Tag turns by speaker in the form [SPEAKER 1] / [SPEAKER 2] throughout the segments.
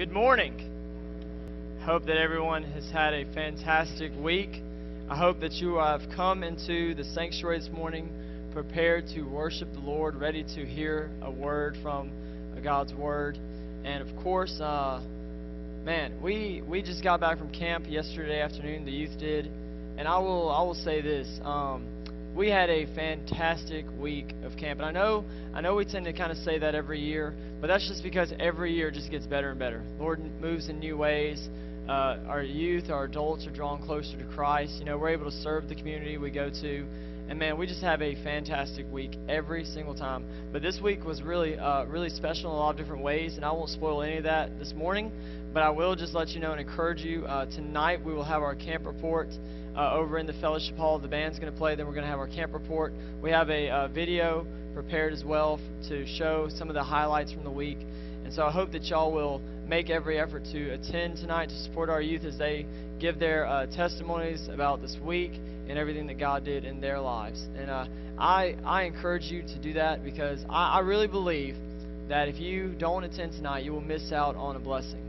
[SPEAKER 1] Good morning. Hope that everyone has had a fantastic week. I hope that you have come into the sanctuary this morning prepared to worship the Lord, ready to hear a word from God's word. And of course, uh, man, we we just got back from camp yesterday afternoon. The youth did, and I will I will say this. Um, we had a fantastic week of camp, and I know I know we tend to kind of say that every year, but that's just because every year just gets better and better. Lord moves in new ways. Uh, our youth, our adults are drawn closer to Christ. You know, we're able to serve the community we go to, and man, we just have a fantastic week every single time. But this week was really, uh, really special in a lot of different ways, and I won't spoil any of that this morning. But I will just let you know and encourage you. Uh, tonight we will have our camp report uh, over in the fellowship hall. The band's going to play. Then we're going to have our camp report. We have a uh, video prepared as well to show some of the highlights from the week. And so I hope that y'all will make every effort to attend tonight to support our youth as they give their uh, testimonies about this week and everything that God did in their lives. And uh, I I encourage you to do that because I, I really believe that if you don't attend tonight, you will miss out on a blessing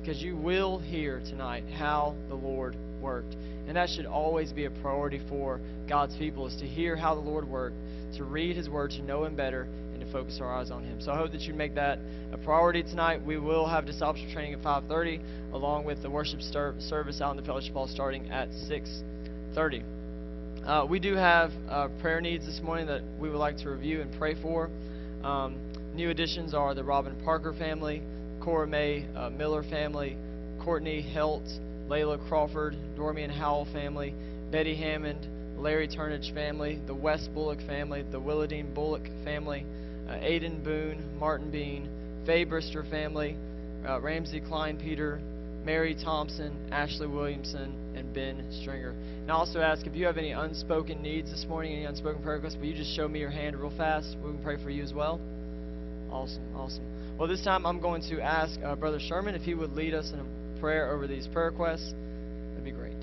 [SPEAKER 1] because you will hear tonight how the Lord worked. And that should always be a priority for God's people is to hear how the Lord worked, to read his word, to know him better, and to focus our eyes on him. So I hope that you make that a priority tonight. We will have discipleship training at 5:30 along with the worship service out in the fellowship hall starting at 6:30. Uh, we do have uh, prayer needs this morning that we would like to review and pray for. Um, new additions are the Robin Parker family, Cora May uh, Miller family, Courtney Helt, Layla Crawford, Dormian Howell family, Betty Hammond, Larry Turnage family, the West Bullock family, the Willadine Bullock family, uh, Aiden Boone, Martin Bean, Faye Brister family, uh, Ramsey Klein Peter, Mary Thompson, Ashley Williamson, and Ben Stringer. And I also ask if you have any unspoken needs this morning, any unspoken prayer requests, will you just show me your hand real fast? We can pray for you as well. Awesome, awesome. Well, this time I'm going to ask uh, Brother Sheridan if he would lead us in a prayer over these prayer requests, that'd be great.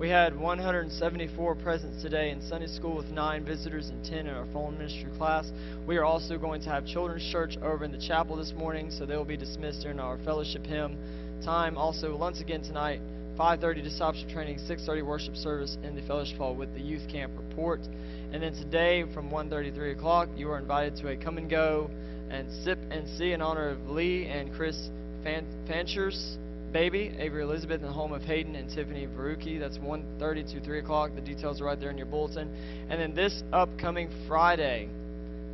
[SPEAKER 1] We had 174 presents today in Sunday school with nine visitors and 10 in our phone ministry class. We are also going to have children's church over in the chapel this morning, so they will be dismissed during our fellowship hymn time. Also, once again tonight, 5:30 discipleship training, 6:30 worship service in the fellowship hall with the youth camp report. And then today, from 1:30 3 o'clock, you are invited to a come and go and sip and see in honor of Lee and Chris Fanchers baby, Avery Elizabeth, in the home of Hayden and Tiffany Veruki. That's 1.30 to 3 o'clock. The details are right there in your bulletin. And then this upcoming Friday,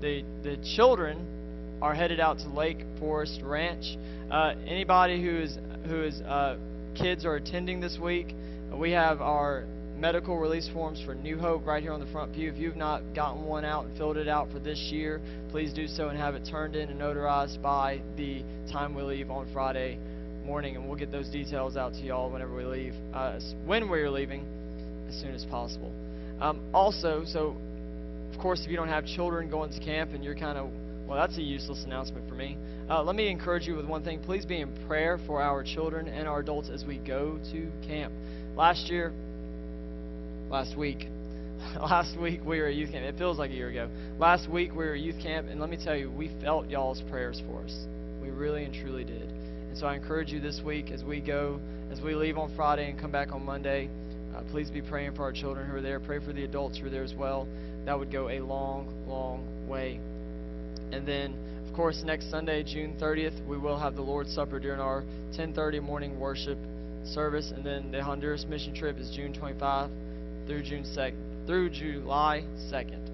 [SPEAKER 1] the, the children are headed out to Lake Forest Ranch. Uh, anybody who is, who is uh, kids are attending this week, we have our medical release forms for New Hope right here on the front pew. If you've not gotten one out and filled it out for this year, please do so and have it turned in and notarized by the time we leave on Friday morning, and we'll get those details out to y'all whenever we leave, uh, when we're leaving, as soon as possible. Um, also, so of course, if you don't have children going to camp and you're kind of, well, that's a useless announcement for me. Uh, let me encourage you with one thing. Please be in prayer for our children and our adults as we go to camp. Last year, last week, last week we were at youth camp. It feels like a year ago. Last week we were at youth camp, and let me tell you, we felt y'all's prayers for us. We really and truly did. So I encourage you this week as we go, as we leave on Friday and come back on Monday, uh, please be praying for our children who are there. Pray for the adults who are there as well. That would go a long, long way. And then, of course, next Sunday, June 30th, we will have the Lord's Supper during our 10:30 morning worship service, and then the Honduras mission trip is June 25 through June 2nd, through July 2nd.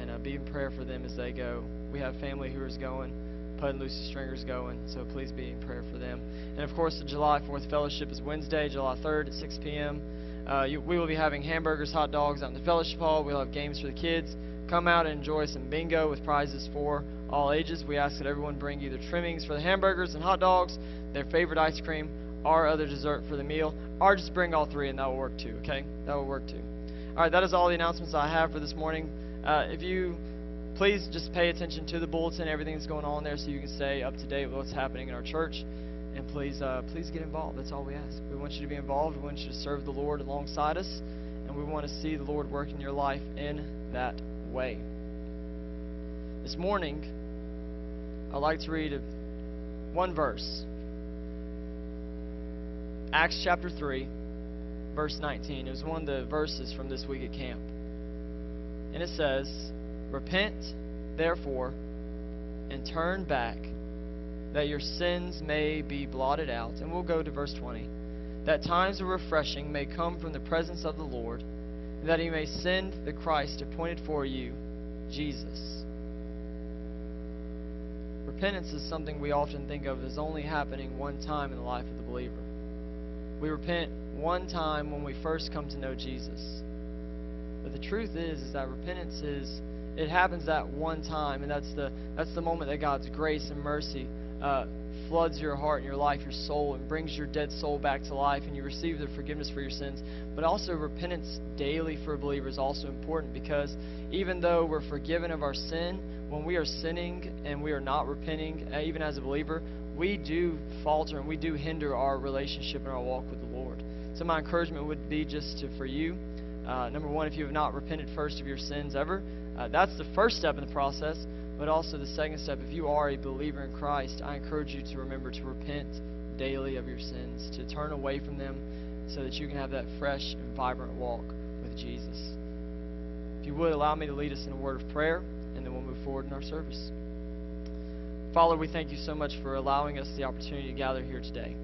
[SPEAKER 1] And uh, be in prayer for them as they go. We have family who is going. And Lucy Stringer's going, so please be in prayer for them. And of course, the July 4th fellowship is Wednesday, July 3rd at 6 p.m. Uh, you, we will be having hamburgers, hot dogs out in the fellowship hall. We'll have games for the kids. Come out and enjoy some bingo with prizes for all ages. We ask that everyone bring either trimmings for the hamburgers and hot dogs, their favorite ice cream, or other dessert for the meal, or just bring all three and that will work too, okay? That will work too. All right, that is all the announcements I have for this morning. Uh, if you please just pay attention to the bulletin, everything that's going on there, so you can stay up to date with what's happening in our church. And please, uh, please get involved. That's all we ask. We want you to be involved. We want you to serve the Lord alongside us, and we want to see the Lord work in your life in that way. This morning, I'd like to read one verse. Acts chapter 3, verse 19. It was one of the verses from this week at camp. And it says, Repent, therefore, and turn back that your sins may be blotted out. And we'll go to verse 20. That times of refreshing may come from the presence of the Lord, and that he may send the Christ appointed for you, Jesus. Repentance is something we often think of as only happening one time in the life of the believer. We repent one time when we first come to know Jesus. But the truth is, is that repentance is it happens that one time, and that's the that's the moment that God's grace and mercy uh, floods your heart and your life, your soul, and brings your dead soul back to life, and you receive the forgiveness for your sins. But also, repentance daily for a believer is also important because even though we're forgiven of our sin, when we are sinning and we are not repenting, uh, even as a believer, we do falter and we do hinder our relationship and our walk with the Lord. So, my encouragement would be just to, for you, uh, number one, if you have not repented first of your sins ever, uh, that's the first step in the process. But also, the second step, if you are a believer in Christ, I encourage you to remember to repent daily of your sins, to turn away from them so that you can have that fresh and vibrant walk with Jesus. If you would, allow me to lead us in a word of prayer, and then we'll move forward in our service. Father, we thank you so much for allowing us the opportunity to gather here today.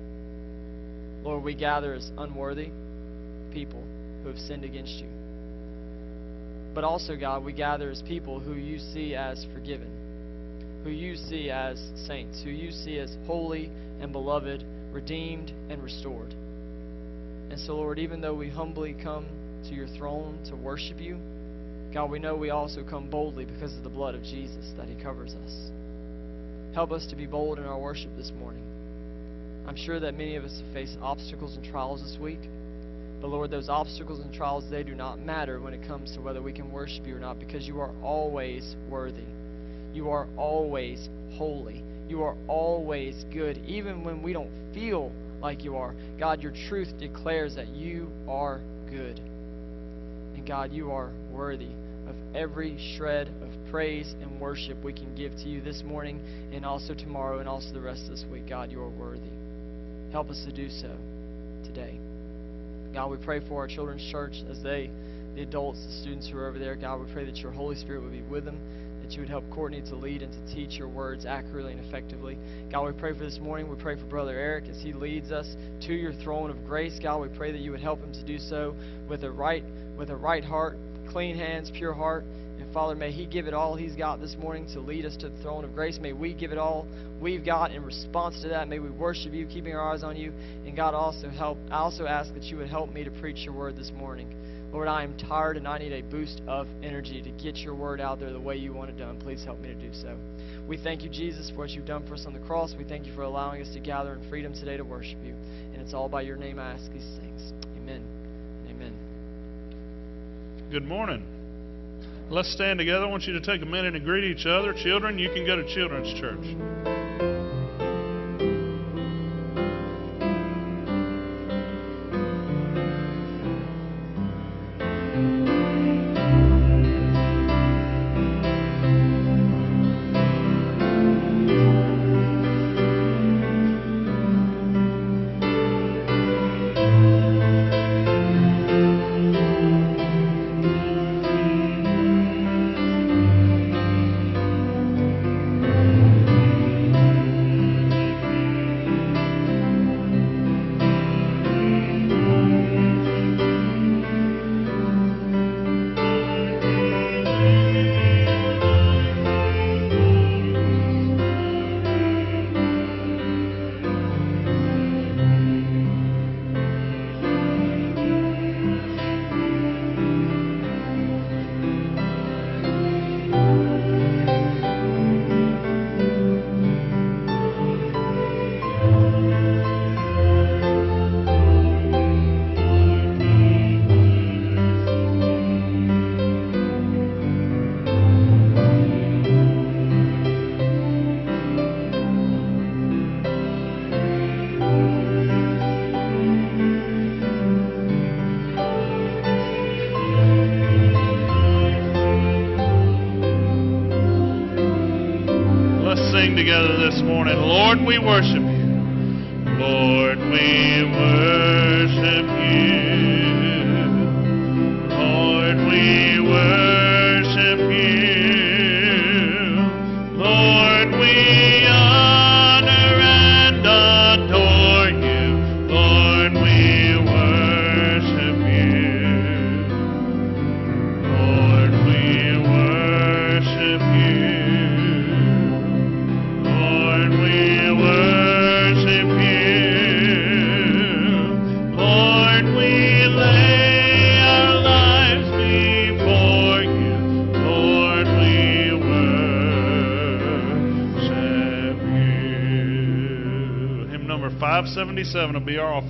[SPEAKER 1] Lord, we gather as unworthy people who have sinned against you. But also, God, we gather as people who you see as forgiven, who you see as saints, who you see as holy and beloved, redeemed and restored. And so, Lord, even though we humbly come to your throne to worship you, God, we know we also come boldly because of the blood of Jesus that he covers us. Help us to be bold in our worship this morning. I'm sure that many of us have faced obstacles and trials this week. But Lord, those obstacles and trials, they do not matter when it comes to whether we can worship you or not because you are always worthy. You are always holy. You are always good, even when we don't feel like you are. God, your truth declares that you are good. And God, you are worthy of every shred of praise and worship we can give to you this morning and also tomorrow and also the rest of this week. God, you are worthy. Help us to do so today. God, we pray for our children's church as they, the adults, the students who are over there. God, we pray that your Holy Spirit would be with them, that you would help Courtney to lead and to teach your words accurately and effectively. God, we pray for this morning. We pray for Brother Eric as he leads us to your throne of grace. God, we pray that you would help him to do so with a right, with a right heart, clean hands, pure heart. Father, may He give it all He's got this morning to lead us to the throne of grace. May we give it all we've got in response to that. May we worship You, keeping our eyes on You. And God, also help. I also ask that You would help me to preach Your word this morning. Lord, I am tired and I need a boost of energy to get Your word out there the way You want it done. Please help me to do so. We thank You, Jesus, for what You've done for us on the cross. We thank You for allowing us to gather in freedom today to worship You. And it's all by Your name I ask these things. Amen. Amen.
[SPEAKER 2] Good morning. Let's stand together. I want you to take a minute and greet each other. Children, you can go to Children's Church. together this morning. Lord, we worship you. Lord, we 77 will be our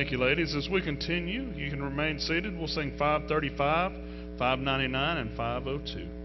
[SPEAKER 3] Thank you,
[SPEAKER 2] ladies. As we continue, you can remain seated. We'll sing 535, 599, and 502.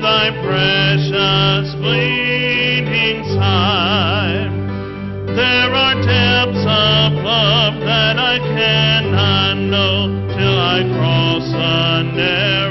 [SPEAKER 2] thy precious bleeding. There are depths of love that I cannot know till I cross a narrow.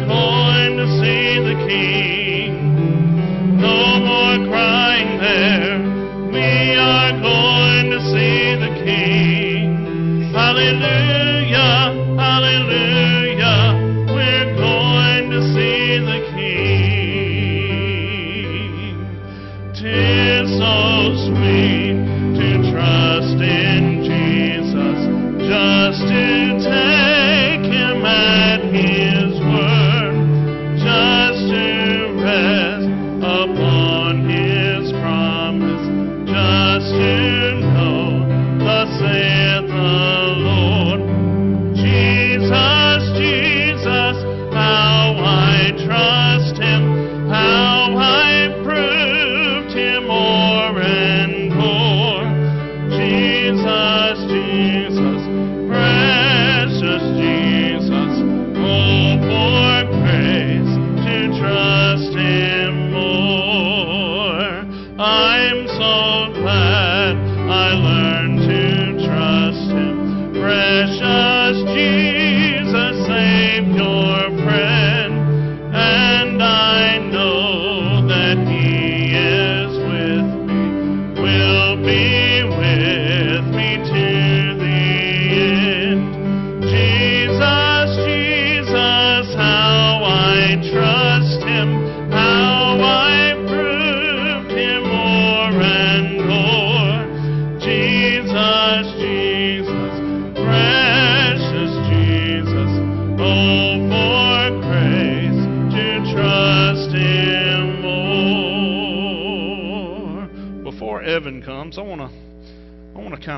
[SPEAKER 2] going to see the King.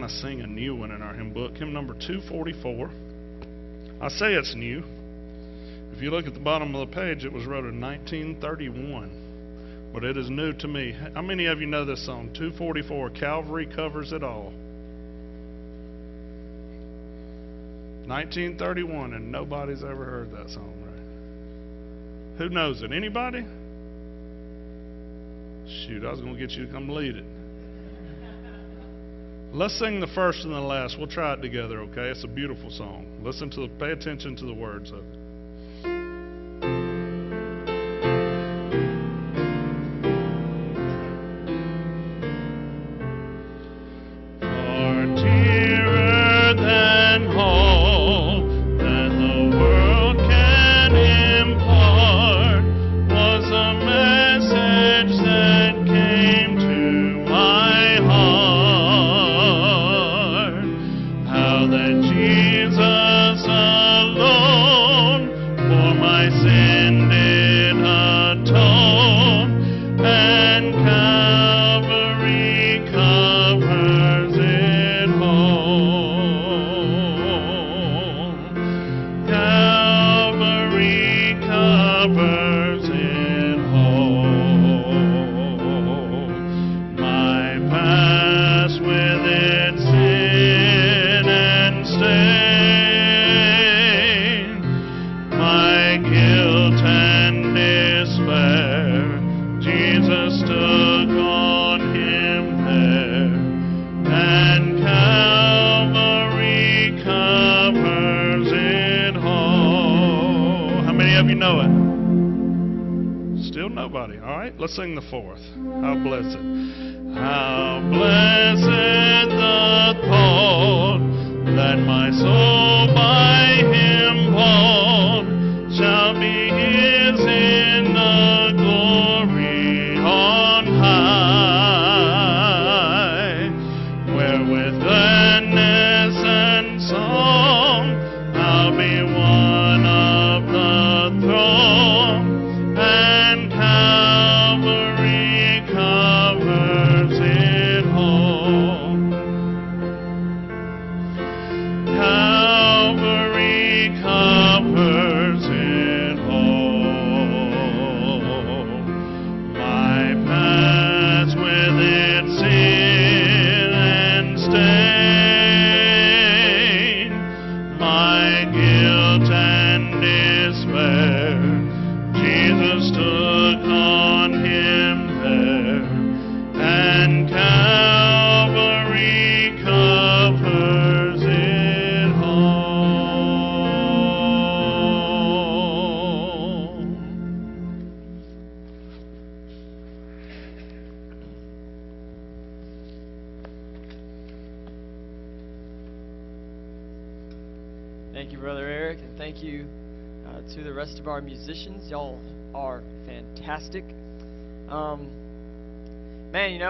[SPEAKER 2] Of sing a new one in our hymn book, hymn number 244. I say it's new. If you look at the bottom of the page, it was wrote in 1931, but it is new to me. How many of you know this song? 244, Calvary covers it all. 1931, and nobody's ever heard that song, right? Who knows it? Anybody? Shoot, I was going to get you to come lead it. Let's sing the first and the last. We'll try it together, okay? It's a beautiful song. Listen to the, pay attention to the words of it.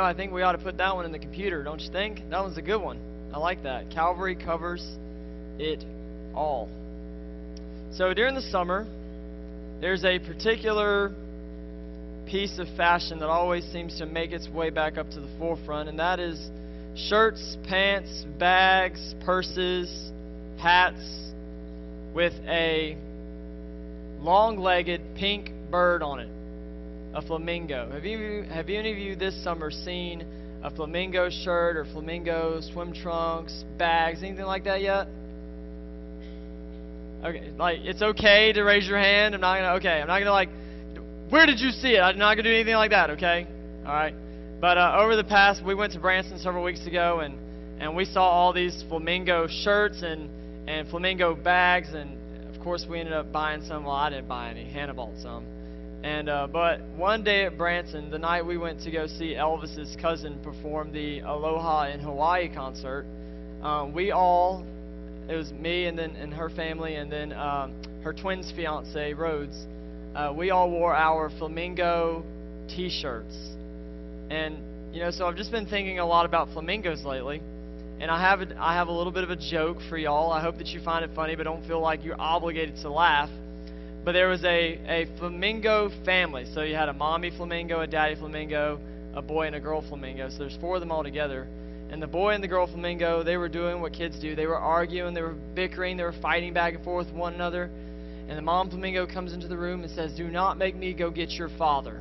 [SPEAKER 1] I think we ought to put that one in the computer, don't you think? That one's a good one. I like that. Calvary covers it all. So during the summer, there's a particular piece of fashion that always seems to make its way back up to the forefront, and that is shirts, pants, bags, purses, hats with a long legged pink bird on it, a flamingo. Have you have any of you this summer seen a flamingo shirt or flamingo swim trunks, bags, anything like that yet? Okay, like it's okay to raise your hand. I'm not gonna okay, I'm not gonna like where did you see it? I'm not gonna do anything like that, okay? Alright. But uh, over the past we went to Branson several weeks ago and and we saw all these flamingo shirts and and flamingo bags, and of course we ended up buying some. Well, I didn't buy any. Hannah bought some. And uh, but one day at Branson, the night we went to go see Elvis's cousin perform the Aloha in Hawaii concert, um, we all, it was me and then and her family and then um, her twin's fiance Rhodes, uh, we all wore our flamingo T-shirts, and you know so I've just been thinking a lot about flamingos lately. And I have a, I have a little bit of a joke for y'all. I hope that you find it funny, but don't feel like you're obligated to laugh. But there was a, a flamingo family. So you had a mommy flamingo, a daddy flamingo, a boy and a girl flamingo. So there's four of them all together. And the boy and the girl flamingo, they were doing what kids do. They were arguing, they were bickering, they were fighting back and forth with one another. And the mom flamingo comes into the room and says, Do not make me go get your father.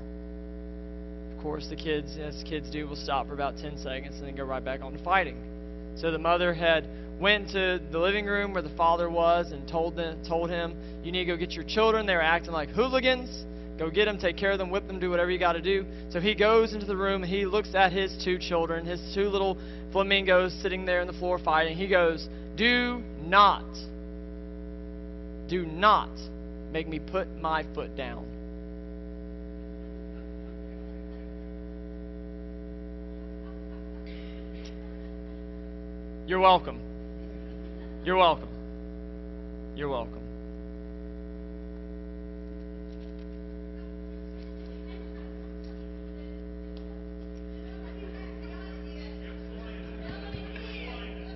[SPEAKER 1] Of course, the kids, as kids do, will stop for about 10 seconds and then go right back on to fighting. So the mother had went to the living room where the father was and told them, told him, "You need to go get your children. They were acting like hooligans. Go get them, take care of them, whip them, do whatever you got to do." So he goes into the room and he looks at his two children, his two little flamingos sitting there on the floor fighting. He goes, "Do not, do not make me put my foot down." You're welcome. You're welcome. You're welcome.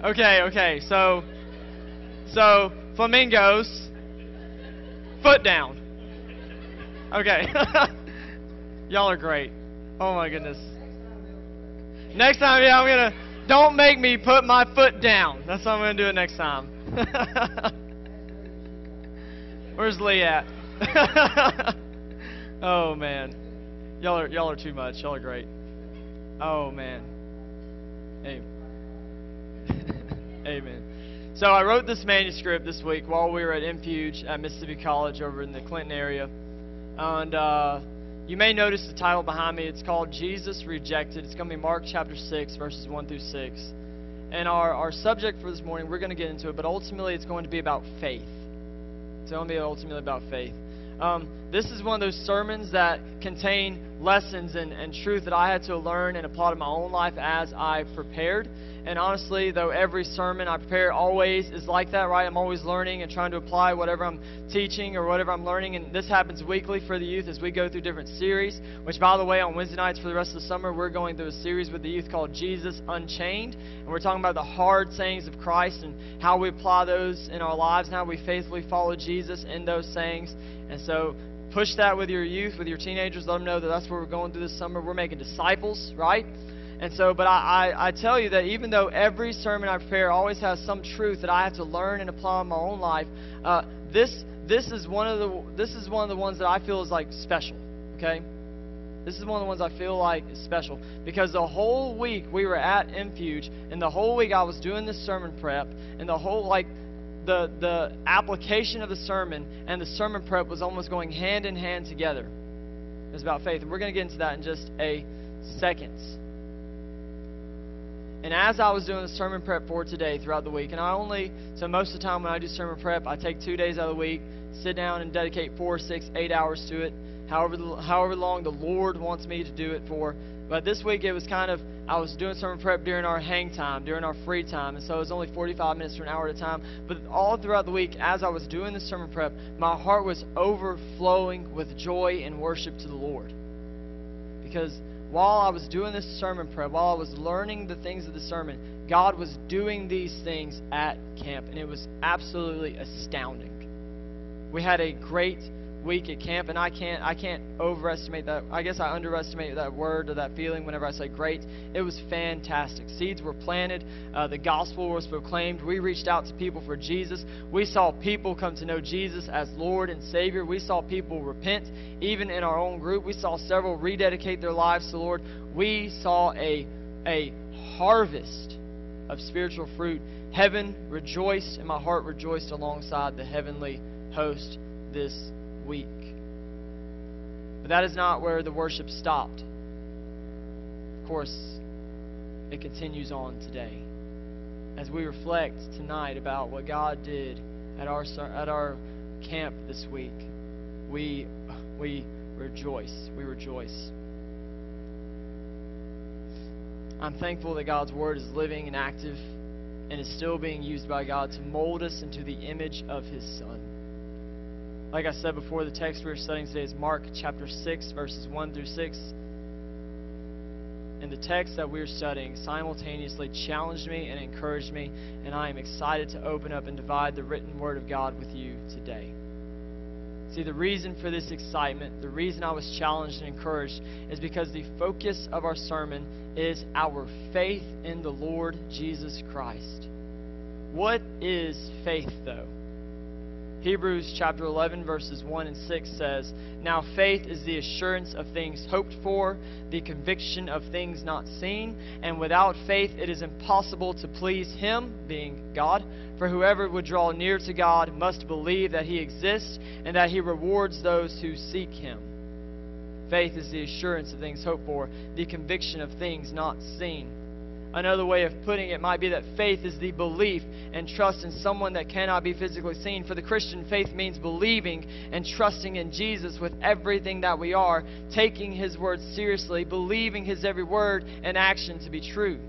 [SPEAKER 1] Okay, okay. So so flamingos foot down. Okay. Y'all are great. Oh my goodness. Next time, yeah, I'm gonna don't make me put my foot down. That's what I'm going to do it next time. Where's Lee at? oh man, y'all are y'all are too much. Y'all are great. Oh man. Hey. Amen. So I wrote this manuscript this week while we were at Infuge at Mississippi College over in the Clinton area, and. Uh, you may notice the title behind me. It's called Jesus Rejected. It's going to be Mark chapter 6, verses 1 through 6. And our, our subject for this morning, we're going to get into it, but ultimately it's going to be about faith. It's going to be ultimately about faith. Um, this is one of those sermons that contain lessons and, and truth that I had to learn and apply to my own life as I prepared. And honestly, though every sermon I prepare always is like that, right? I'm always learning and trying to apply whatever I'm teaching or whatever I'm learning. And this happens weekly for the youth as we go through different series. Which, by the way, on Wednesday nights for the rest of the summer, we're going through a series with the youth called Jesus Unchained. And we're talking about the hard sayings of Christ and how we apply those in our lives and how we faithfully follow Jesus in those sayings. And so push that with your youth, with your teenagers. Let them know that that's where we're going through this summer. We're making disciples, right? And so, but I, I, I tell you that even though every sermon I prepare always has some truth that I have to learn and apply in my own life, uh, this this is one of the this is one of the ones that I feel is like special. Okay, this is one of the ones I feel like is special because the whole week we were at Infuge, and the whole week I was doing this sermon prep, and the whole like the the application of the sermon and the sermon prep was almost going hand in hand together. It was about faith, and we're going to get into that in just a second. And as I was doing the sermon prep for today throughout the week, and I only, so most of the time when I do sermon prep, I take two days out of the week, sit down and dedicate four, six, eight hours to it, however, however long the Lord wants me to do it for. But this week it was kind of, I was doing sermon prep during our hang time, during our free time, and so it was only 45 minutes to an hour at a time. But all throughout the week, as I was doing the sermon prep, my heart was overflowing with joy and worship to the Lord. Because while I was doing this sermon prep, while I was learning the things of the sermon, God was doing these things at camp, and it was absolutely astounding. We had a great week at camp, and I can't I can't overestimate that. I guess I underestimate that word or that feeling whenever I say great. It was fantastic. Seeds were planted. Uh, the gospel was proclaimed. We reached out to people for Jesus. We saw people come to know Jesus as Lord and Savior. We saw people repent, even in our own group. We saw several rededicate their lives to the Lord. We saw a a harvest of spiritual fruit. Heaven rejoiced, and my heart rejoiced alongside the heavenly host this week. But that is not where the worship stopped. Of course, it continues on today as we reflect tonight about what God did at our at our camp this week. We we rejoice. We rejoice. I'm thankful that God's word is living and active and is still being used by God to mold us into the image of his son. Like I said before, the text we are studying today is Mark chapter 6, verses 1 through 6. And the text that we're studying simultaneously challenged me and encouraged me, and I am excited to open up and divide the written word of God with you today. See, the reason for this excitement, the reason I was challenged and encouraged, is because the focus of our sermon is our faith in the Lord Jesus Christ. What is faith, though? Hebrews chapter 11, verses 1 and 6 says, Now faith is the assurance of things hoped for, the conviction of things not seen, and without faith it is impossible to please Him, being God. For whoever would draw near to God must believe that He exists and that He rewards those who seek Him. Faith is the assurance of things hoped for, the conviction of things not seen. Another way of putting it might be that faith is the belief and trust in someone that cannot be physically seen. For the Christian, faith means believing and trusting in Jesus with everything that we are, taking His word seriously, believing His every word and action to be true.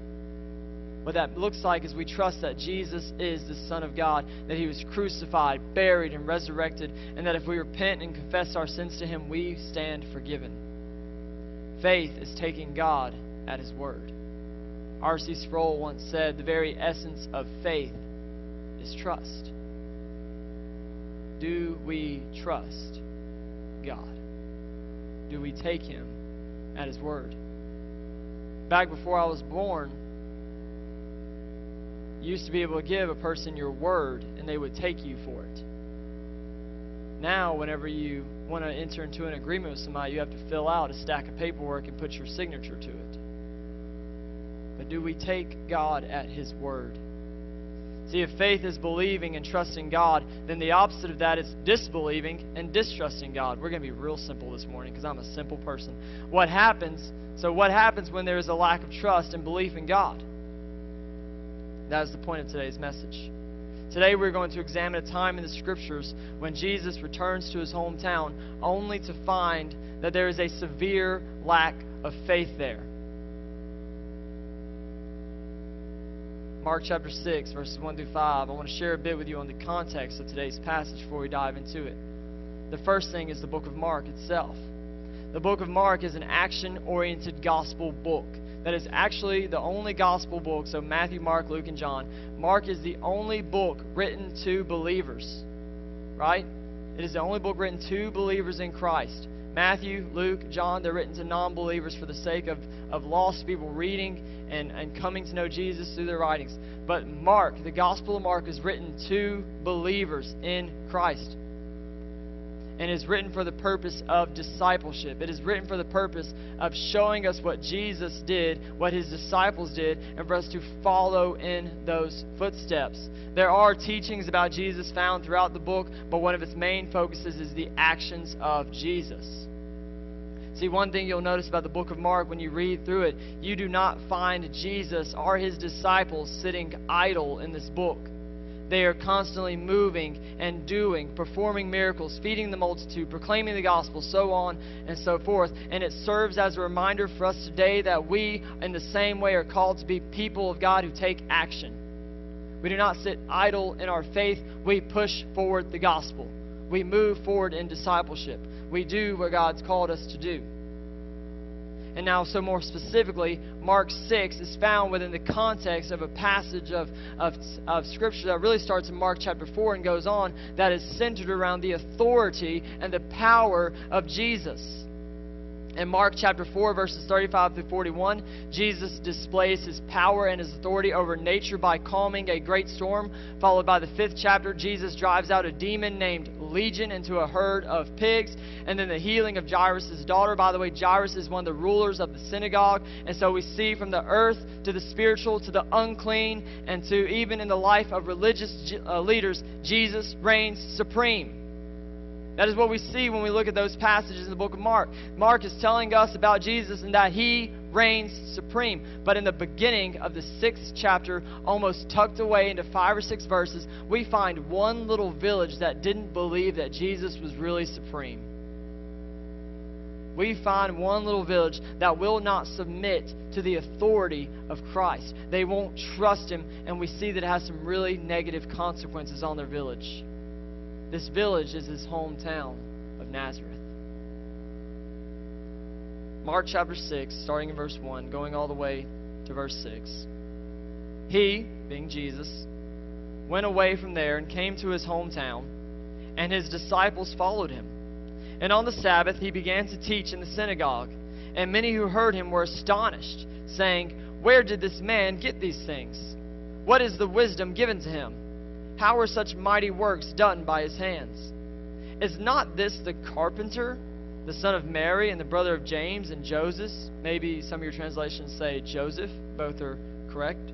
[SPEAKER 1] What that looks like is we trust that Jesus is the Son of God, that He was crucified, buried, and resurrected, and that if we repent and confess our sins to Him, we stand forgiven. Faith is taking God at His word. R.C. Sproul once said, The very essence of faith is trust. Do we trust God? Do we take Him at His word? Back before I was born, you used to be able to give a person your word and they would take you for it. Now, whenever you want to enter into an agreement with somebody, you have to fill out a stack of paperwork and put your signature to it. Do we take God at His word? See, if faith is believing and trusting God, then the opposite of that is disbelieving and distrusting God. We're going to be real simple this morning because I'm a simple person. What happens? So, what happens when there is a lack of trust and belief in God? That is the point of today's message. Today, we're going to examine a time in the Scriptures when Jesus returns to his hometown only to find that there is a severe lack of faith there. Mark chapter 6, verses 1 through 5. I want to share a bit with you on the context of today's passage before we dive into it. The first thing is the book of Mark itself. The book of Mark is an action oriented gospel book. That is actually the only gospel book, so Matthew, Mark, Luke, and John. Mark is the only book written to believers, right? It is the only book written to believers in Christ. Matthew, Luke, John, they're written to non believers for the sake of, of lost people reading and, and coming to know Jesus through their writings. But Mark, the Gospel of Mark, is written to believers in Christ. And is written for the purpose of discipleship. It is written for the purpose of showing us what Jesus did, what his disciples did, and for us to follow in those footsteps. There are teachings about Jesus found throughout the book, but one of its main focuses is the actions of Jesus. See, one thing you'll notice about the book of Mark when you read through it, you do not find Jesus or his disciples sitting idle in this book. They are constantly moving and doing, performing miracles, feeding the multitude, proclaiming the gospel, so on and so forth. And it serves as a reminder for us today that we, in the same way, are called to be people of God who take action. We do not sit idle in our faith, we push forward the gospel. We move forward in discipleship we do what God's called us to do. And now, so more specifically, Mark 6 is found within the context of a passage of, of, of Scripture that really starts in Mark chapter 4 and goes on that is centered around the authority and the power of Jesus. In Mark chapter 4, verses 35 through 41, Jesus displays his power and his authority over nature by calming a great storm. Followed by the fifth chapter, Jesus drives out a demon named Legion into a herd of pigs. And then the healing of Jairus' daughter. By the way, Jairus is one of the rulers of the synagogue. And so we see from the earth to the spiritual to the unclean and to even in the life of religious uh, leaders, Jesus reigns supreme. That is what we see when we look at those passages in the book of Mark. Mark is telling us about Jesus and that he reigns supreme. But in the beginning of the sixth chapter, almost tucked away into five or six verses, we find one little village that didn't believe that Jesus was really supreme. We find one little village that will not submit to the authority of Christ. They won't trust him, and we see that it has some really negative consequences on their village. This village is his hometown of Nazareth. Mark chapter 6, starting in verse 1, going all the way to verse 6. He, being Jesus, went away from there and came to his hometown. and his disciples followed him. And on the Sabbath he began to teach in the synagogue, and many who heard him were astonished, saying, Where did this man get these things? What is the wisdom given to him? How are such mighty works done by his hands? Is not this the carpenter, the son of Mary, and the brother of James and Joseph? Maybe some of your translations say Joseph. Both are correct.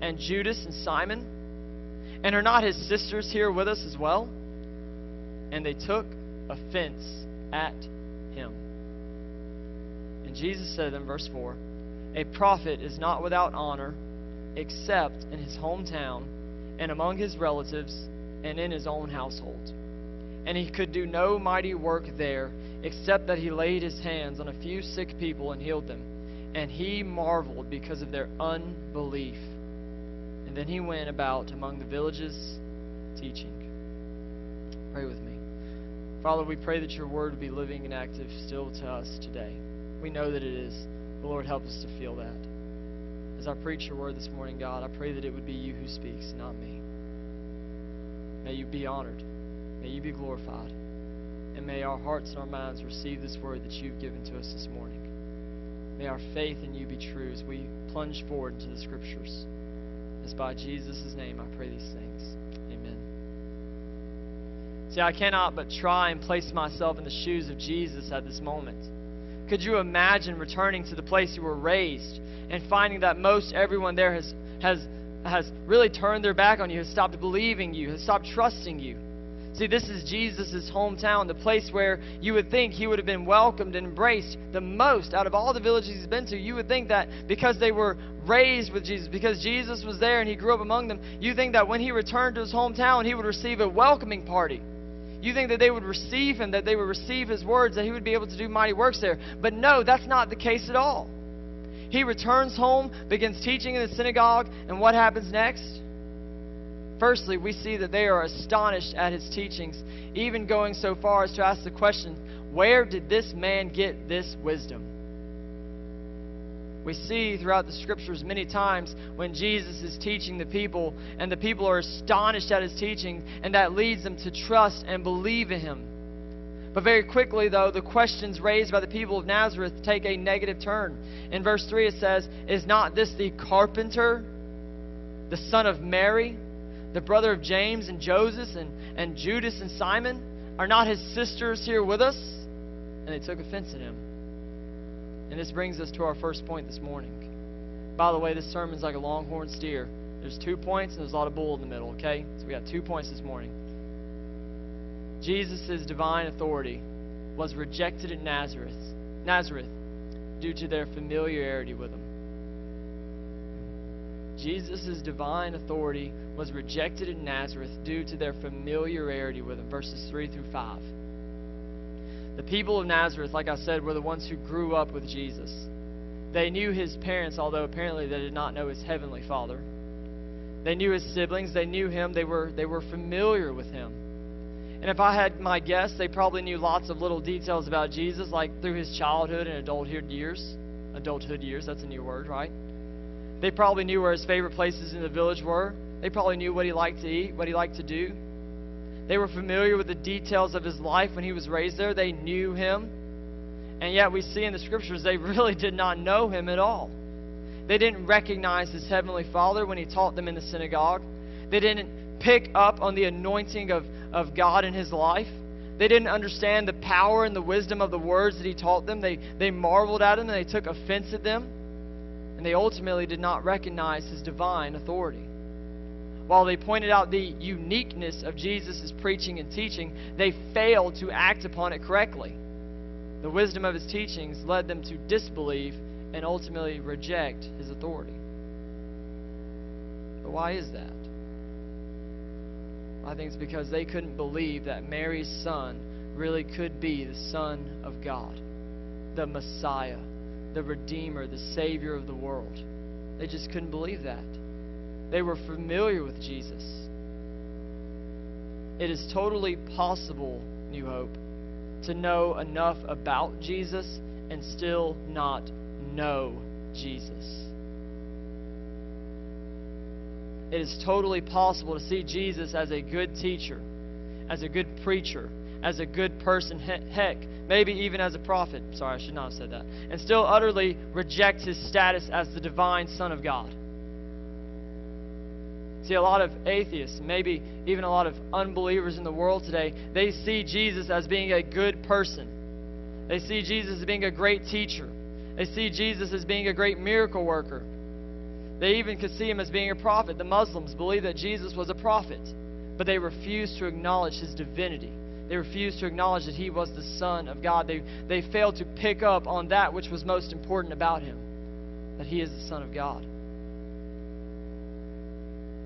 [SPEAKER 1] And Judas and Simon? And are not his sisters here with us as well? And they took offense at him. And Jesus said to them, verse 4 A prophet is not without honor except in his hometown and among his relatives and in his own household. And he could do no mighty work there except that he laid his hands on a few sick people and healed them. And he marveled because of their unbelief. And then he went about among the villages teaching. Pray with me. Father, we pray that your word be living and active still to us today. We know that it is. The Lord, help us to feel that. As I preach your word this morning, God, I pray that it would be you who speaks, not me. May you be honored. May you be glorified. And may our hearts and our minds receive this word that you've given to us this morning. May our faith in you be true as we plunge forward into the scriptures. As by Jesus' name I pray these things. Amen. See, I cannot but try and place myself in the shoes of Jesus at this moment. Could you imagine returning to the place you were raised and finding that most everyone there has, has, has really turned their back on you, has stopped believing you, has stopped trusting you? See, this is Jesus' hometown, the place where you would think he would have been welcomed and embraced the most out of all the villages he's been to. You would think that because they were raised with Jesus, because Jesus was there and he grew up among them, you think that when he returned to his hometown, he would receive a welcoming party. You think that they would receive him, that they would receive his words, that he would be able to do mighty works there. But no, that's not the case at all. He returns home, begins teaching in the synagogue, and what happens next? Firstly, we see that they are astonished at his teachings, even going so far as to ask the question, Where did this man get this wisdom? We see throughout the scriptures many times when Jesus is teaching the people, and the people are astonished at his teaching, and that leads them to trust and believe in him. But very quickly, though, the questions raised by the people of Nazareth take a negative turn. In verse 3, it says, Is not this the carpenter, the son of Mary, the brother of James and Joseph and, and Judas and Simon? Are not his sisters here with us? And they took offense at him. And this brings us to our first point this morning. By the way, this sermon's like a longhorn steer. There's two points and there's a lot of bull in the middle, okay? So we got two points this morning. Jesus' divine authority was rejected in Nazareth, Nazareth due to their familiarity with him. Jesus' divine authority was rejected in Nazareth due to their familiarity with him. Verses 3 through 5. The people of Nazareth, like I said, were the ones who grew up with Jesus. They knew his parents, although apparently they did not know his heavenly father. They knew his siblings, they knew him, they were, they were familiar with him. And if I had my guess, they probably knew lots of little details about Jesus, like through his childhood and adulthood years. Adulthood years, that's a new word, right? They probably knew where his favorite places in the village were. They probably knew what he liked to eat, what he liked to do. They were familiar with the details of his life when he was raised there. They knew him. And yet, we see in the scriptures they really did not know him at all. They didn't recognize his heavenly Father when he taught them in the synagogue. They didn't pick up on the anointing of, of God in his life. They didn't understand the power and the wisdom of the words that he taught them. They, they marveled at him and they took offense at them. And they ultimately did not recognize his divine authority. While they pointed out the uniqueness of Jesus' preaching and teaching, they failed to act upon it correctly. The wisdom of his teachings led them to disbelieve and ultimately reject his authority. But why is that? I think it's because they couldn't believe that Mary's son really could be the Son of God, the Messiah, the Redeemer, the Savior of the world. They just couldn't believe that. They were familiar with Jesus. It is totally possible, New Hope, to know enough about Jesus and still not know Jesus. It is totally possible to see Jesus as a good teacher as a good preacher, as a good person, heck, maybe even as a prophet. Sorry, I should not have said that. And still utterly reject his status as the divine Son of God. See, a lot of atheists, maybe even a lot of unbelievers in the world today, they see Jesus as being a good person. They see Jesus as being a great teacher. They see Jesus as being a great miracle worker. They even could see him as being a prophet. The Muslims believe that Jesus was a prophet, but they refuse to acknowledge his divinity. They refused to acknowledge that he was the Son of God. They, they failed to pick up on that which was most important about him that he is the Son of God.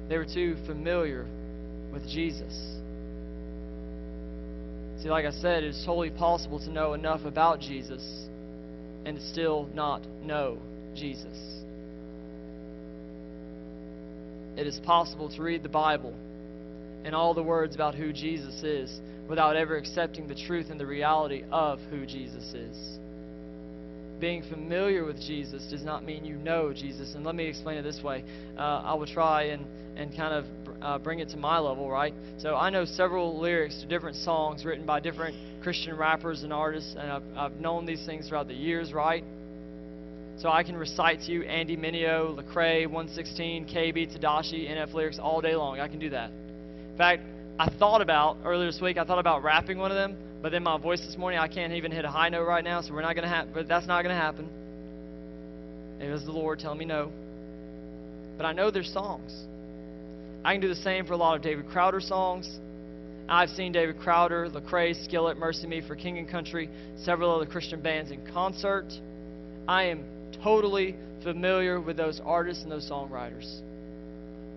[SPEAKER 1] They were too familiar with Jesus. See, like I said, it is totally possible to know enough about Jesus and still not know Jesus. It is possible to read the Bible and all the words about who Jesus is without ever accepting the truth and the reality of who Jesus is. Being familiar with Jesus does not mean you know Jesus. And let me explain it this way. Uh, I will try and, and kind of uh, bring it to my level, right? So I know several lyrics to different songs written by different Christian rappers and artists, and I've, I've known these things throughout the years, right? So I can recite to you Andy Mineo, Lecrae, 116, KB, Tedashii, NF lyrics all day long. I can do that. In fact, I thought about earlier this week. I thought about rapping one of them, but then my voice this morning, I can't even hit a high note right now, so we're not gonna have. But that's not gonna happen. It was the Lord telling me no. But I know their songs. I can do the same for a lot of David Crowder songs. I've seen David Crowder, Lecrae, Skillet, MercyMe for King and Country, several other Christian bands in concert. I am totally familiar with those artists and those songwriters.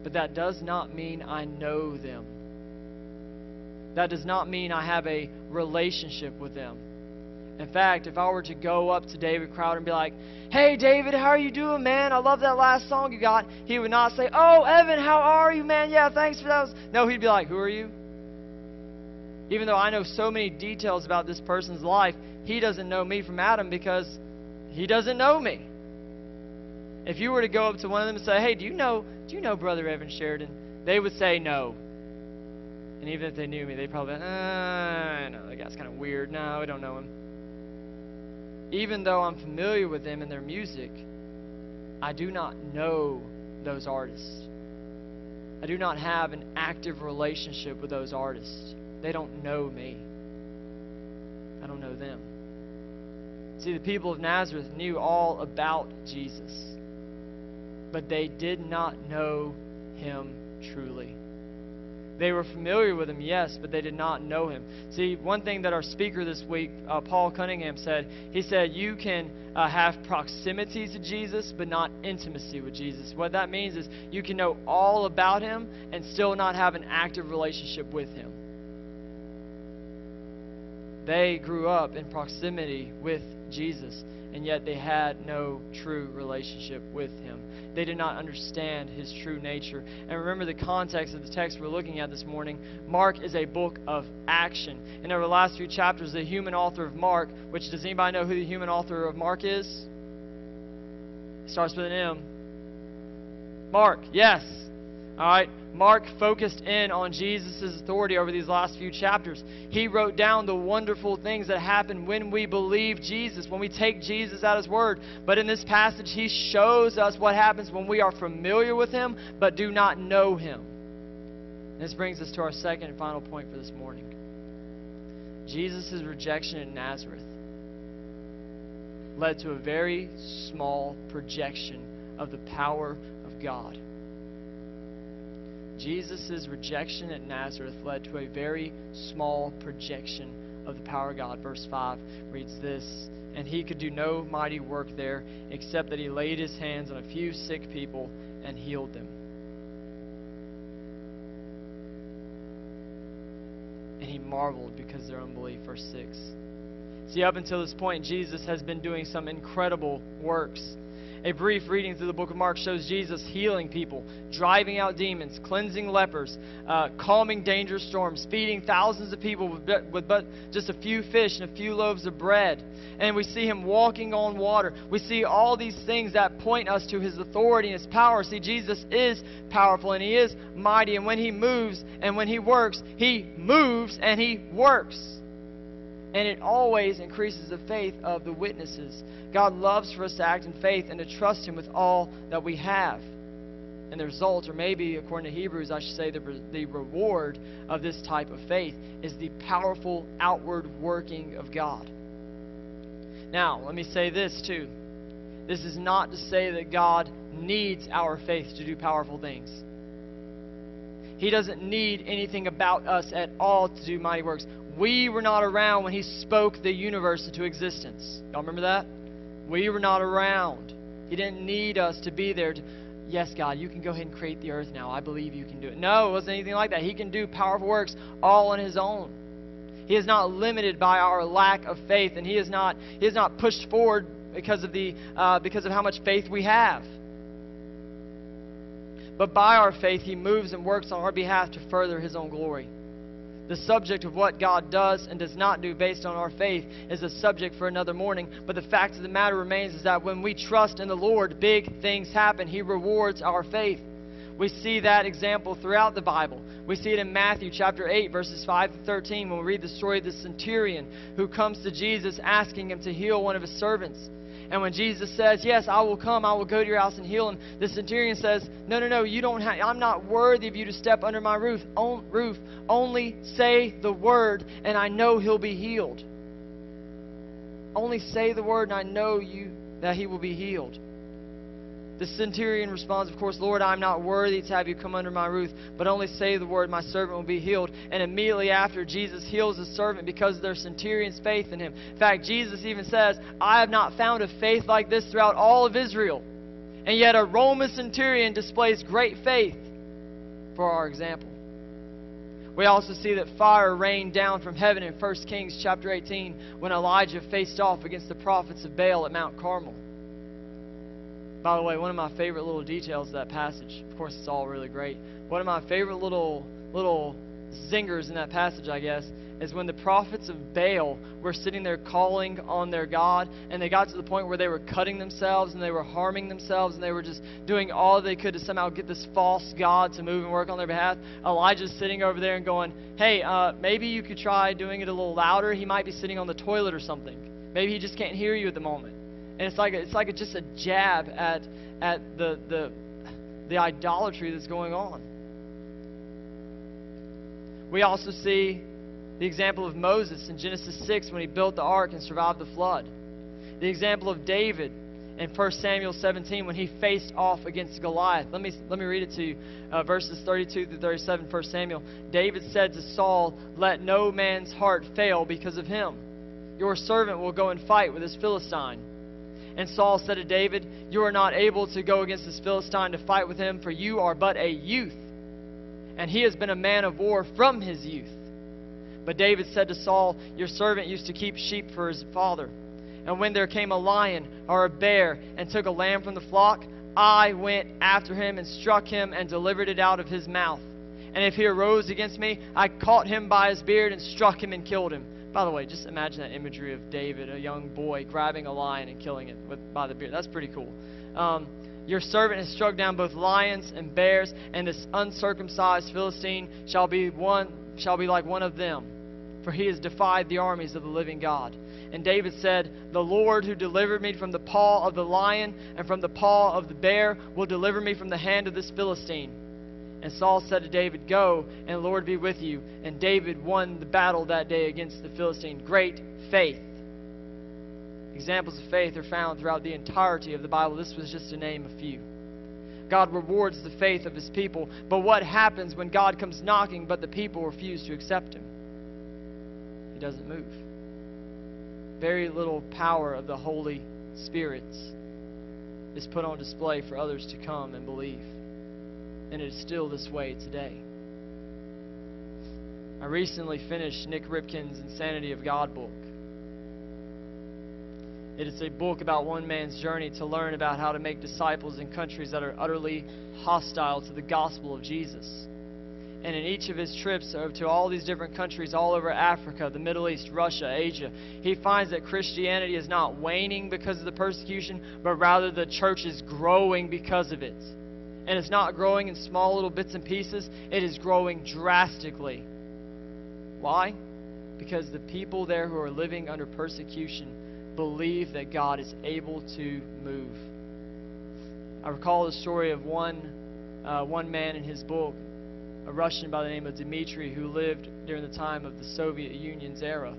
[SPEAKER 1] But that does not mean I know them. That does not mean I have a relationship with them. In fact, if I were to go up to David Crowder and be like, Hey, David, how are you doing, man? I love that last song you got. He would not say, Oh, Evan, how are you, man? Yeah, thanks for that. No, he'd be like, Who are you? Even though I know so many details about this person's life, he doesn't know me from Adam because he doesn't know me. If you were to go up to one of them and say, Hey, do you know, do you know Brother Evan Sheridan? They would say no. And even if they knew me, they'd probably, uh, no, that guy's kind of weird. No, we don't know him. Even though I'm familiar with them and their music, I do not know those artists. I do not have an active relationship with those artists. They don't know me. I don't know them. See, the people of Nazareth knew all about Jesus, but they did not know him truly. They were familiar with him, yes, but they did not know him. See, one thing that our speaker this week, uh, Paul Cunningham, said, he said, You can uh, have proximity to Jesus, but not intimacy with Jesus. What that means is you can know all about him and still not have an active relationship with him. They grew up in proximity with Jesus, and yet they had no true relationship with him. They did not understand his true nature. And remember the context of the text we're looking at this morning. Mark is a book of action. And over the last few chapters, the human author of Mark, which does anybody know who the human author of Mark is? It starts with an M. Mark, yes. All right. Mark focused in on Jesus' authority over these last few chapters. He wrote down the wonderful things that happen when we believe Jesus, when we take Jesus at His word. But in this passage, he shows us what happens when we are familiar with Him but do not know Him. This brings us to our second and final point for this morning Jesus' rejection in Nazareth led to a very small projection of the power of God. Jesus' rejection at Nazareth led to a very small projection of the power of God. Verse 5 reads this And he could do no mighty work there, except that he laid his hands on a few sick people and healed them. And he marveled because of their unbelief. Verse 6. See, up until this point, Jesus has been doing some incredible works. A brief reading through the book of Mark shows Jesus healing people, driving out demons, cleansing lepers, uh, calming dangerous storms, feeding thousands of people with, with but just a few fish and a few loaves of bread. And we see him walking on water. We see all these things that point us to his authority and his power. See, Jesus is powerful and he is mighty. And when he moves and when he works, he moves and he works and it always increases the faith of the witnesses. God loves for us to act in faith and to trust Him with all that we have. And the result, or maybe according to Hebrews, I should say, the, the reward of this type of faith is the powerful outward working of God. Now, let me say this too. This is not to say that God needs our faith to do powerful things. He doesn't need anything about us at all to do mighty works. We were not around when he spoke the universe into existence. Y'all remember that? We were not around. He didn't need us to be there to, yes, God, you can go ahead and create the earth now. I believe you can do it. No, it wasn't anything like that. He can do powerful works all on his own. He is not limited by our lack of faith, and he is not, he is not pushed forward because of, the, uh, because of how much faith we have. But by our faith, he moves and works on our behalf to further his own glory the subject of what God does and does not do based on our faith is a subject for another morning. But the fact of the matter remains is that when we trust in the Lord, big things happen. He rewards our faith. We see that example throughout the Bible. We see it in Matthew chapter 8, verses 5 to 13, when we read the story of the centurion who comes to Jesus asking him to heal one of his servants. And when Jesus says, Yes, I will come, I will go to your house and heal him, the centurion says, No, no, no, you don't have, I'm not worthy of you to step under my roof. On, roof. Only say the word, and I know he'll be healed. Only say the word, and I know you that he will be healed. The centurion responds, Of course, Lord, I'm not worthy to have you come under my roof, but only say the word, my servant will be healed. And immediately after, Jesus heals his servant because of their centurion's faith in him. In fact, Jesus even says, I have not found a faith like this throughout all of Israel. And yet, a Roman centurion displays great faith for our example. We also see that fire rained down from heaven in 1 Kings chapter 18 when Elijah faced off against the prophets of Baal at Mount Carmel. By the way, one of my favorite little details of that passage, of course, it's all really great. One of my favorite little little zingers in that passage, I guess, is when the prophets of Baal were sitting there calling on their God, and they got to the point where they were cutting themselves and they were harming themselves and they were just doing all they could to somehow get this false God to move and work on their behalf. Elijah's sitting over there and going, Hey, uh, maybe you could try doing it a little louder. He might be sitting on the toilet or something. Maybe he just can't hear you at the moment and it's like it's like a, just a jab at at the the the idolatry that's going on. We also see the example of Moses in Genesis 6 when he built the ark and survived the flood. The example of David in 1 Samuel 17 when he faced off against Goliath. Let me, let me read it to you. Uh, verses 32 through 37, 1 Samuel. David said to Saul, Let no man's heart fail because of him. Your servant will go and fight with this Philistine. And Saul said to David, You are not able to go against this Philistine to fight with him, for you are but a youth, and he has been a man of war from his youth. But David said to Saul, Your servant used to keep sheep for his father. And when there came a lion or a bear and took a lamb from the flock, I went after him and struck him and delivered it out of his mouth. And if he arose against me, I caught him by his beard and struck him and killed him. By the way, just imagine that imagery of David, a young boy, grabbing a lion and killing it with, by the beard. That's pretty cool. Um, your servant has struck down both lions and bears, and this uncircumcised Philistine shall be one shall be like one of them, for he has defied the armies of the living God. And David said, The Lord who delivered me from the paw of the lion and from the paw of the bear will deliver me from the hand of this Philistine. And Saul said to David, Go, and the Lord be with you. And David won the battle that day against the Philistine. Great faith. Examples of faith are found throughout the entirety of the Bible. This was just to name a few. God rewards the faith of his people. But what happens when God comes knocking, but the people refuse to accept him? He doesn't move. Very little power of the Holy Spirit is put on display for others to come and believe and it is still this way today. I recently finished Nik Ripken's Insanity of God book. It is a book about one man's journey to learn about how to make disciples in countries that are utterly hostile to the gospel of Jesus. And in each of his trips to all these different countries all over Africa, the Middle East, Russia, Asia, he finds that Christianity is not waning because of the persecution, but rather the church is growing because of it. And it's not growing in small little bits and pieces, it is growing drastically. Why? Because the people there who are living under persecution believe that God is able to move. I recall the story of one, uh, one man in his book a Russian by the name of Dmitri who lived during the time of the Soviet Union's era.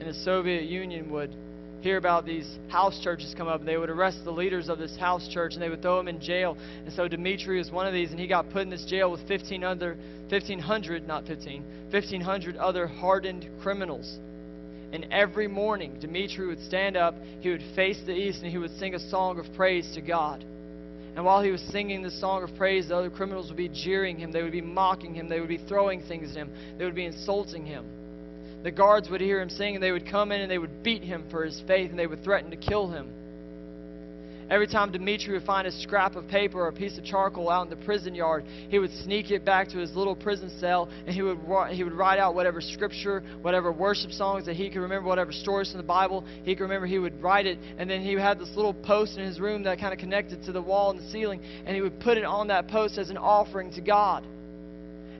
[SPEAKER 1] And the Soviet Union would hear about these house churches come up, and they would arrest the leaders of this house church, and they would throw them in jail. And so Dmitri was one of these, and he got put in this jail with 15 other, 1,500, not 15, 1,500 other hardened criminals. And every morning, Dmitri would stand up, he would face the east, and he would sing a song of praise to God. And while he was singing the song of praise, the other criminals would be jeering him. They would be mocking him. They would be throwing things at him. They would be insulting him. The guards would hear him sing, and they would come in and they would beat him for his faith, and they would threaten to kill him. Every time Dmitri would find a scrap of paper or a piece of charcoal out in the prison yard, he would sneak it back to his little prison cell and he would he would write out whatever scripture, whatever worship songs that he could remember, whatever stories from the Bible he could remember. He would write it, and then he had this little post in his room that kind of connected to the wall and the ceiling, and he would put it on that post as an offering to God.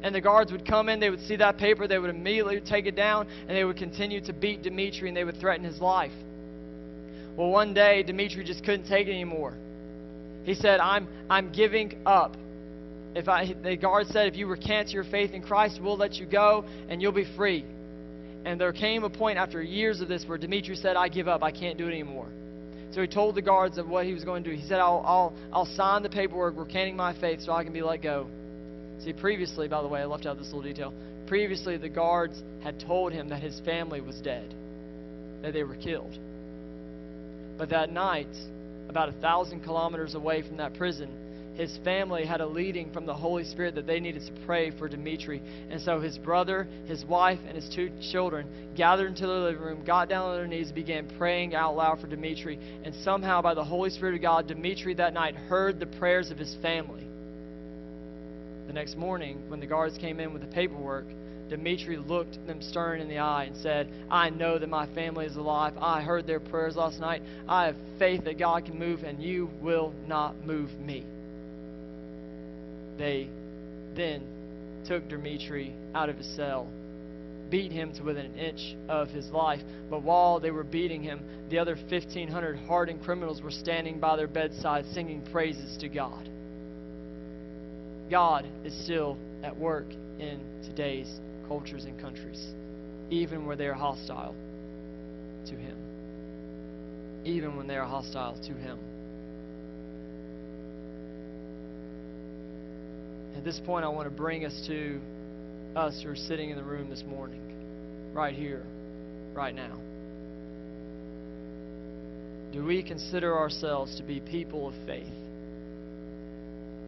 [SPEAKER 1] And the guards would come in, they would see that paper, they would immediately take it down, and they would continue to beat Dmitri and they would threaten his life. Well, one day, Dmitri just couldn't take it anymore. He said, I'm, I'm giving up. If I, the guard said, if you recant your faith in Christ, we'll let you go and you'll be free. And there came a point after years of this where Dmitri said, I give up. I can't do it anymore. So he told the guards of what he was going to do. He said, I'll, I'll, I'll sign the paperwork recanting my faith so I can be let go. See, previously, by the way, I left out this little detail. Previously, the guards had told him that his family was dead, that they were killed. But that night, about a thousand kilometers away from that prison, his family had a leading from the Holy Spirit that they needed to pray for Dmitri. And so his brother, his wife, and his two children gathered into the living room, got down on their knees, began praying out loud for Dmitri. And somehow, by the Holy Spirit of God, Dmitri that night heard the prayers of his family. The next morning, when the guards came in with the paperwork, Dmitri looked them stern in the eye and said, I know that my family is alive. I heard their prayers last night. I have faith that God can move, and you will not move me. They then took Dmitri out of his cell, beat him to within an inch of his life. But while they were beating him, the other 1,500 hardened criminals were standing by their bedside singing praises to God. God is still at work in today's cultures and countries, even where they are hostile to Him. Even when they are hostile to Him. At this point, I want to bring us to us who are sitting in the room this morning, right here, right now. Do we consider ourselves to be people of faith?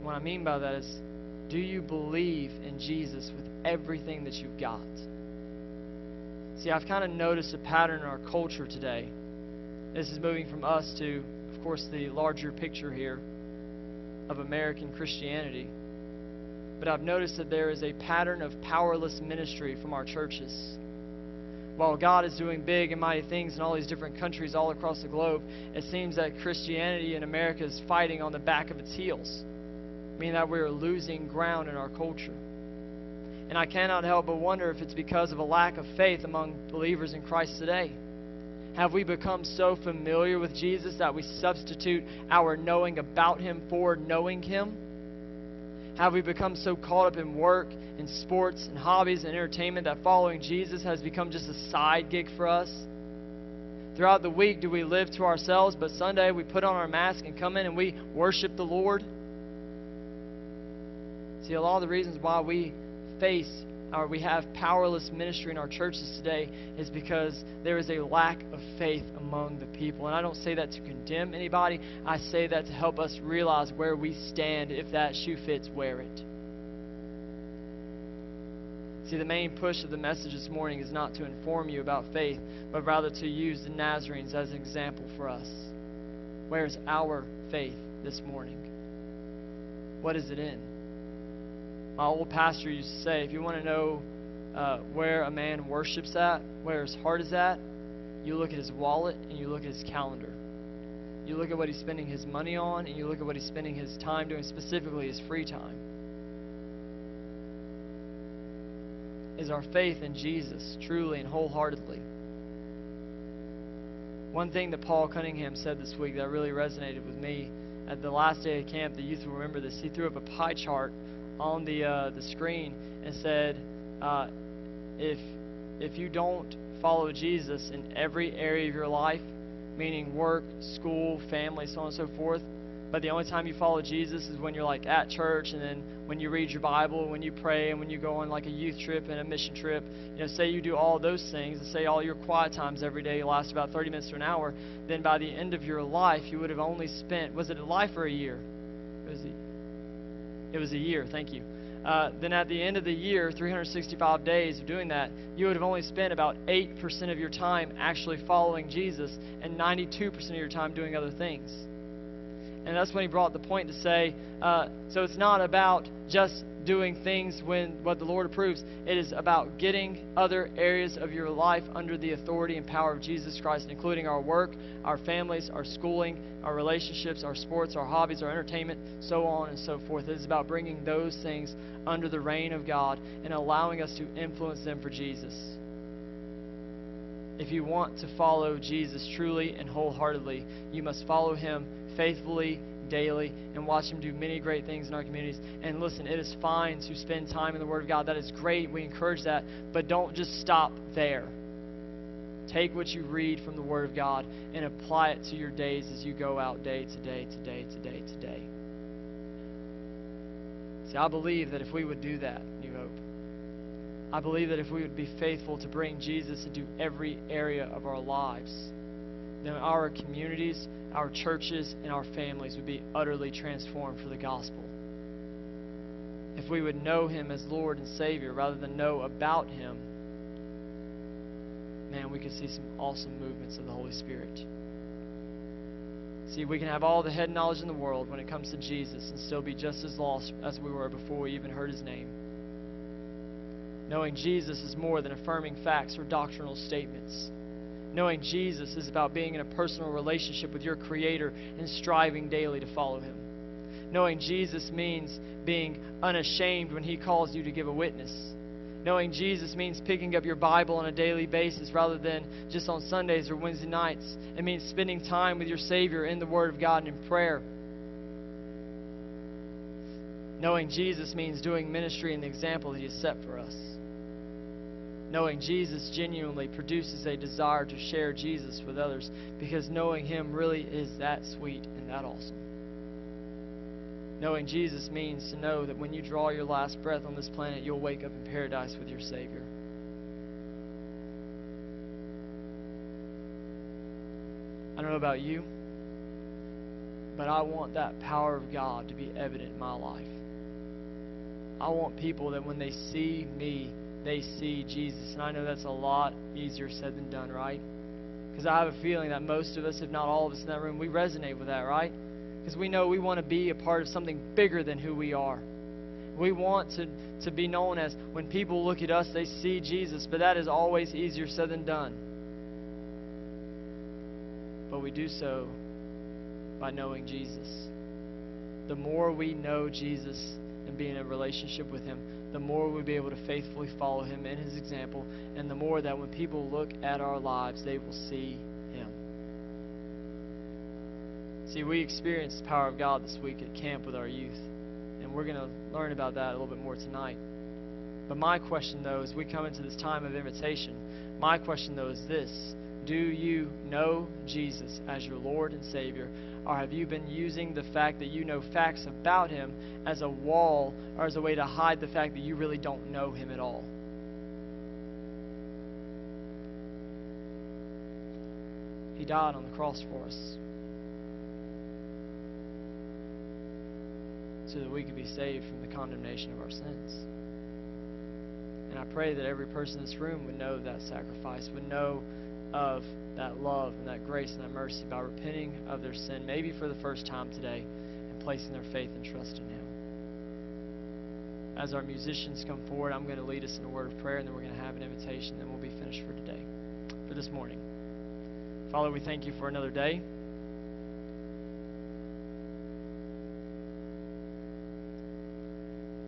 [SPEAKER 1] What I mean by that is, do you believe in Jesus with everything that you've got. See, I've kind of noticed a pattern in our culture today. This is moving from us to, of course, the larger picture here of American Christianity. But I've noticed that there is a pattern of powerless ministry from our churches. While God is doing big and mighty things in all these different countries all across the globe, it seems that Christianity in America is fighting on the back of its heels, meaning that we're losing ground in our culture. And I cannot help but wonder if it's because of a lack of faith among believers in Christ today. Have we become so familiar with Jesus that we substitute our knowing about Him for knowing Him? Have we become so caught up in work and sports and hobbies and entertainment that following Jesus has become just a side gig for us? Throughout the week, do we live to ourselves, but Sunday we put on our mask and come in and we worship the Lord? See, a lot of the reasons why we face or we have powerless ministry in our churches today is because there is a lack of faith among the people. And I don't say that to condemn anybody, I say that to help us realize where we stand. If that shoe fits, wear it. See, the main push of the message this morning is not to inform you about faith, but rather to use the Nazarenes as an example for us. Where is our faith this morning? What is it in? My old pastor used to say if you want to know uh, where a man worships at, where his heart is at, you look at his wallet and you look at his calendar. You look at what he's spending his money on, and you look at what he's spending his time doing, specifically his free time. Is our faith in Jesus truly and wholeheartedly? One thing that Paul Cunningham said this week that really resonated with me at the last day of camp, the youth will remember this. He threw up a pie chart on the uh, the screen and said, uh, "If if you don't follow Jesus in every area of your life, meaning work, school, family, so on and so forth. But the only time you follow Jesus is when you're like at church and then when you read your Bible, when you pray, and when you go on like a youth trip and a mission trip. You know, say you do all those things and say all your quiet times every day last about 30 minutes to an hour, then by the end of your life, you would have only spent, was it a life or a year? It was it was a year, thank you uh, then at the end of the year, 365 days of doing that, you would have only spent about 8% of your time actually following Jesus and 92% of your time doing other things. And that's when he brought the point to say, uh, so it's not about just doing things when what the Lord approves. It is about getting other areas of your life under the authority and power of Jesus Christ, including our work, our families, our schooling, our relationships, our sports, our hobbies, our entertainment, so on and so forth. It is about bringing those things under the reign of God and allowing us to influence them for Jesus. If you want to follow Jesus truly and wholeheartedly, you must follow him faithfully daily and watch Him do many great things in our communities. And listen, it is fine to spend time in the Word of God. That is great. We encourage that. But don't just stop there. Take what you read from the Word of God and apply it to your days as you go out day to day to day to day to day. See, I believe that if we would do that, New Hope, I believe that if we would be faithful to bring Jesus into every area of our lives, then our communities, our churches, and our families would be utterly transformed for the gospel. If we would know Him as Lord and Savior rather than know about Him, man, we could see some awesome movements of the Holy Spirit. See, we can have all the head knowledge in the world when it comes to Jesus and still be just as lost as we were before we even heard His name. Knowing Jesus is more than affirming facts or doctrinal statements. Knowing Jesus is about being in a personal relationship with your Creator and striving daily to follow Him. Knowing Jesus means being unashamed when He calls you to give a witness. Knowing Jesus means picking up your Bible on a daily basis rather than just on Sundays or Wednesday nights. It means spending time with your Savior in the Word of God and in prayer. Knowing Jesus means doing ministry in the example that He has set for us knowing Jesus genuinely produces a desire to share Jesus with others because knowing Him really is that sweet and that awesome. Knowing Jesus means to know that when you draw your last breath on this planet, you'll wake up in paradise with your Savior. I don't know about you, but I want that power of God to be evident in my life. I want people that when they see me, they see Jesus. And I know that's a lot easier said than done, right? Because I have a feeling that most of us, if not all of us in that room, we resonate with that, right? Because we know we want to be a part of something bigger than who we are. We want to, to be known as when people look at us, they see Jesus, but that is always easier said than done. But we do so by knowing Jesus. The more we know Jesus and be in a relationship with Him, the more we'll be able to faithfully follow him in his example, and the more that when people look at our lives, they will see him. See, we experienced the power of God this week at camp with our youth, and we're going to learn about that a little bit more tonight. But my question, though, as we come into this time of invitation, my question, though, is this Do you know Jesus as your Lord and Savior? Or have you been using the fact that you know facts about him as a wall or as a way to hide the fact that you really don't know him at all? He died on the cross for us so that we could be saved from the condemnation of our sins. And I pray that every person in this room would know that sacrifice, would know of that love and that grace and that mercy by repenting of their sin, maybe for the first time today, and placing their faith and trust in Him. As our musicians come forward, I'm going to lead us in a word of prayer, and then we're going to have an invitation, and we'll be finished for today, for this morning. Father, we thank you for another day.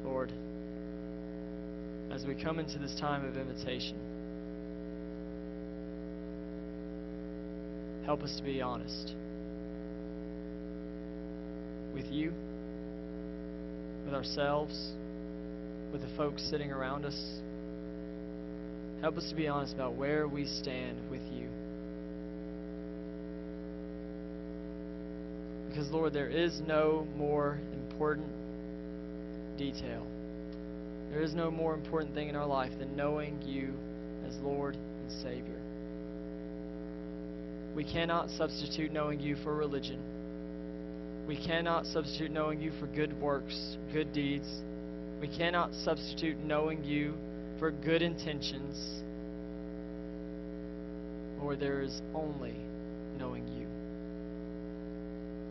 [SPEAKER 1] Lord, as we come into this time of invitation, help us to be honest with you, with ourselves, with the folks sitting around us. Help us to be honest about where we stand with you. Because, Lord, there is no more important detail. There is no more important thing in our life than knowing you as Lord and Savior. We cannot substitute knowing you for religion. We cannot substitute knowing you for good works, good deeds. We cannot substitute knowing you for good intentions. Lord, there is only knowing you.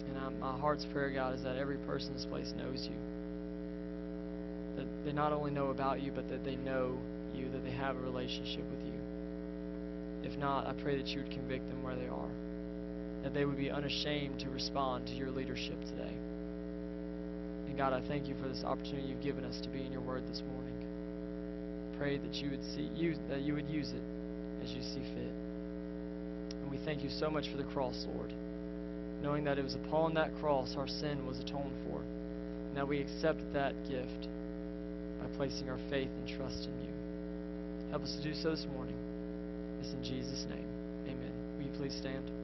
[SPEAKER 1] And I, my heart's prayer, God, is that every person in this place knows you. That they not only know about you, but that they know you, that they have a relationship with you. If not, I pray that you would convict them where they are, that they would be unashamed to respond to your leadership today. And God, I thank you for this opportunity you've given us to be in your word this morning. Pray that you would see you that you would use it as you see fit. And we thank you so much for the cross, Lord. Knowing that it was upon that cross our sin was atoned for. And that we accept that gift by placing our faith and trust in you. Help us to do so this morning. It's in Jesus' name. Amen. Will you please stand?